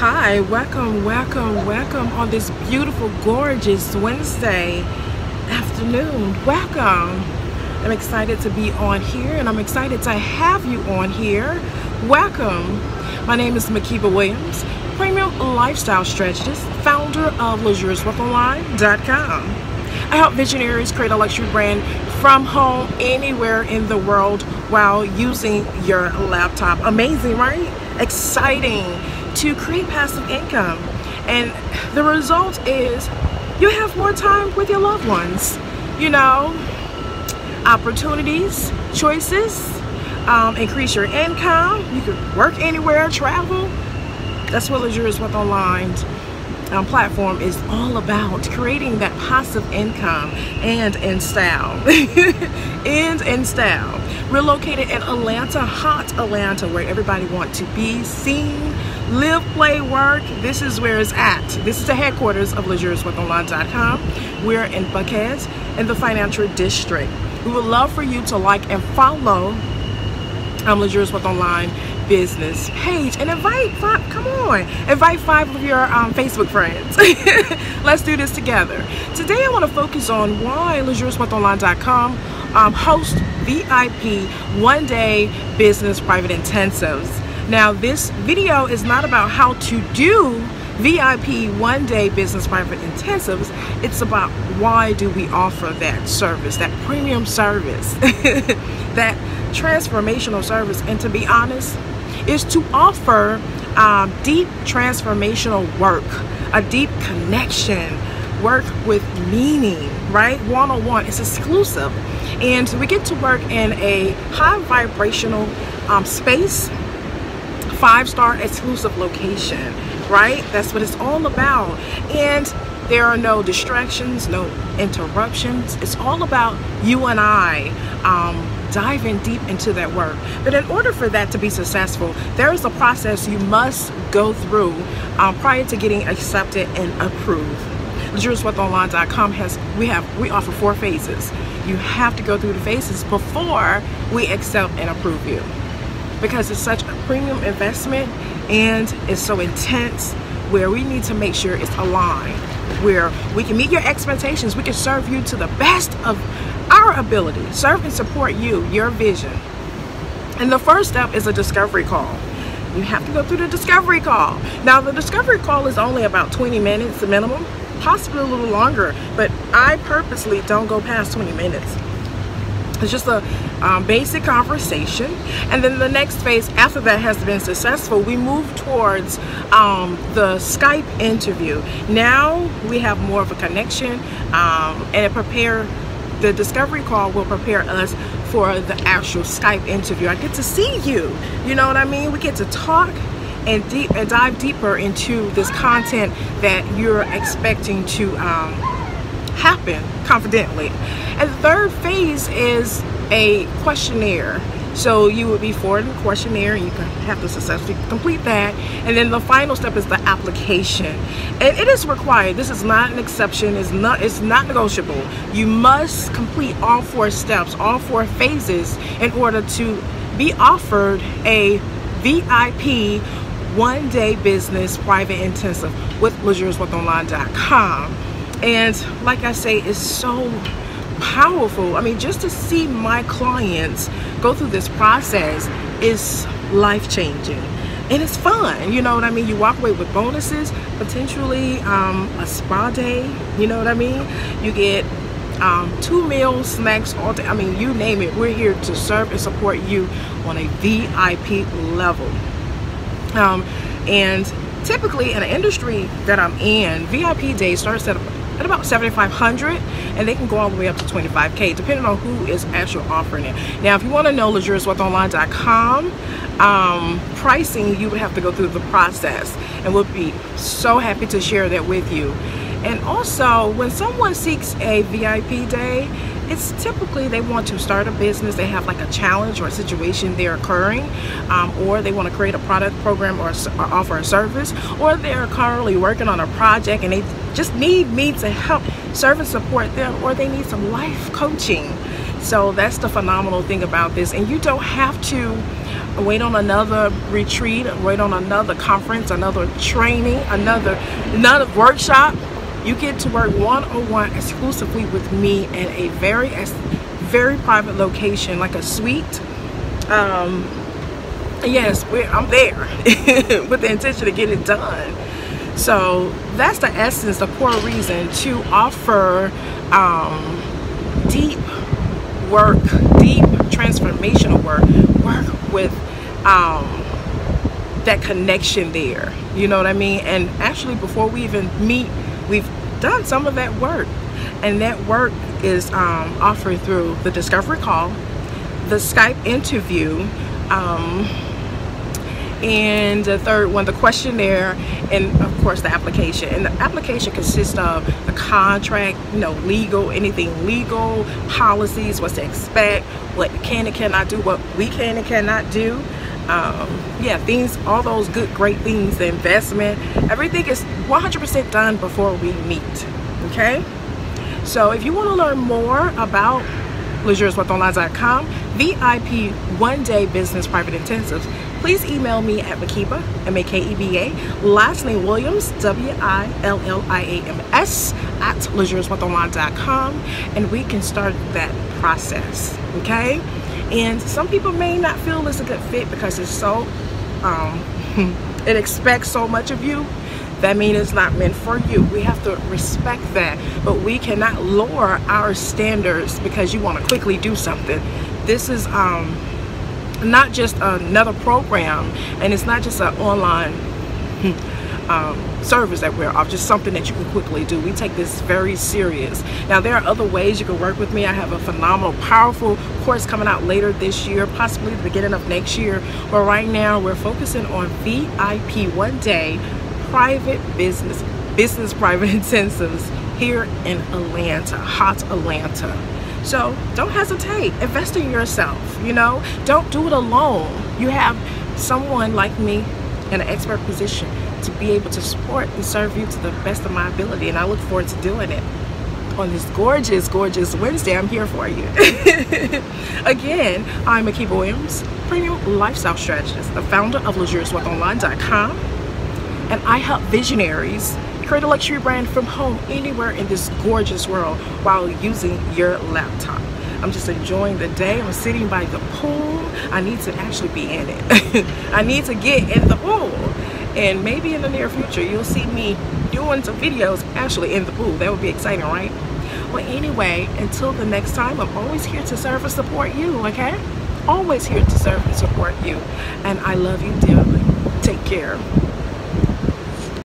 Hi, welcome, welcome, welcome on this beautiful, gorgeous Wednesday afternoon. Welcome. I'm excited to be on here and I'm excited to have you on here. Welcome. My name is Makeba Williams, premium lifestyle strategist, founder of LuxuriousWealthOnline.com. I help visionaries create a luxury brand from home anywhere in the world while using your laptop. Amazing, right? Exciting to create passive income. And the result is you have more time with your loved ones. You know, opportunities, choices, um, increase your income. You can work anywhere, travel. That's what Luxurious Wealth Online um, platform is all about creating that passive income and in style. And in style. We're located in atlanta hot atlanta where everybody wants to be seen live play work. This is where it's at. This is the headquarters of luxuriouswealthonline.com we're in buckhead in the financial district. We would love for you to like and follow um, Luxurious Wealth Online business page and invite five, come on, invite five of your um, Facebook friends. Let's do this together. Today I want to focus on why LuxuriousWealthOnline.com um, host VIP one day business private intensives. Now this video is not about how to do VIP one day business private intensives. It's about why do we offer that service, that premium service, that transformational service. And to be honest, is to offer um, deep transformational work, a deep connection, work with meaning, right? One on one. It's exclusive. And we get to work in a high vibrational um, space, five star exclusive location, right? That's what it's all about. And there are no distractions, no interruptions. It's all about you and I. Um, diving deep into that work. But in order for that to be successful, there is a process you must go through um, prior to getting accepted and approved. LuxuriousWealthOnline.com has we have we offer four phases. You have to go through the phases before we accept and approve you, because it's such a premium investment and it's so intense where we need to make sure it's aligned where we can meet your expectations we can serve you to the best of our ability, serve and support you, your vision. And the first step is a discovery call. You have to go through the discovery call. Now, the discovery call is only about 20 minutes, the minimum, possibly a little longer, but I purposely don't go past 20 minutes. It's just a um, basic conversation. And then the next phase after that has been successful, we move towards um, the Skype interview. Now we have more of a connection um, and prepare the discovery call will prepare us for the actual Skype interview. I get to see you. You know what I mean? We get to talk and deep and dive deeper into this content that you're expecting to um, happen confidently. And the third phase is a questionnaire so you would be forwarding the questionnaire and you can have to successfully complete that. And then the final step is the application. And it is required. This is not an exception. It's not it's not negotiable. You must complete all four steps, all four phases in order to be offered a VIP one day business private intensive with luxuriouswealthonline.com. And like I say, it's so powerful. I mean, just to see my clients go through this process is life changing. And it's fun, you know what I mean? You walk away with bonuses, potentially um, a spa day, you know what I mean? You get um, two meals, snacks, all day. I mean, you name it. We're here to serve and support you on a VIP level. Um, and typically in the industry that I'm in, VIP day starts at at about 7500 and they can go all the way up to 25k depending on who is actually offering it. Now if you want to know luxuriouswealthonline.com um, pricing you would have to go through the process and we'll be so happy to share that with you. And also when someone seeks a VIP day it's typically they want to start a business they have like a challenge or a situation they're occurring um, or they want to create a product program or, or, offer a service or they're currently working on a project and they just need me to help serve and support them or they need some life coaching so that's the phenomenal thing about this and you don't have to wait on another retreat, wait on another conference, another training, another another workshop. You get to work one-on-one exclusively with me in a very very private location, like a suite. Um, yes, I'm there with the intention to get it done. So that's the essence, the core reason to offer um, deep work, deep transformational work, work with um, that connection there. You know what I mean? And actually, before we even meet, we've done some of that work. And that work is um, offered through the discovery call, the Skype interview, um, and the third one, the questionnaire, and of course the application. And the application consists of the contract, you know, legal, anything legal, policies, what to expect, what can and cannot do, what we can and cannot do. Um, yeah, things, all those good, great things, the investment, everything is 100% done before we meet. Okay? So if you want to learn more about LuxuriousWealthOnline.com, VIP one day business private intensives, please email me at Makeba, M-A-K-E-B-A, last name Williams, W-I-L-L-I-A-M-S, at LuxuriousWealthOnline.com, and we can start that process, okay? And some people may not feel it's a good fit because it's so, um, it expects so much of you that means it's not meant for you. We have to respect that, but we cannot lower our standards because you want to quickly do something. This is um, not just another program, and it's not just an online um, service that we're off, just something that you can quickly do. We take this very serious. Now, there are other ways you can work with me. I have a phenomenal, powerful course coming out later this year, possibly the beginning of next year. But right now, we're focusing on VIP one day private business, business private intensives here in Atlanta, hot Atlanta. So don't hesitate, invest in yourself, you know, don't do it alone. You have someone like me in an expert position to be able to support and serve you to the best of my ability and I look forward to doing it on this gorgeous, gorgeous Wednesday. I'm here for you. Again, I'm Makeba Williams, premium lifestyle strategist, the founder of LuxuriousWealthOnline.com and I help visionaries create a luxury brand from home anywhere in this gorgeous world while using your laptop. I'm just enjoying the day. I'm sitting by the pool. I need to actually be in it. I need to get in the pool. And maybe in the near future, you'll see me doing some videos actually in the pool. That would be exciting, right? Well, anyway, until the next time, I'm always here to serve and support you, okay? Always here to serve and support you. And I love you dearly. Take care.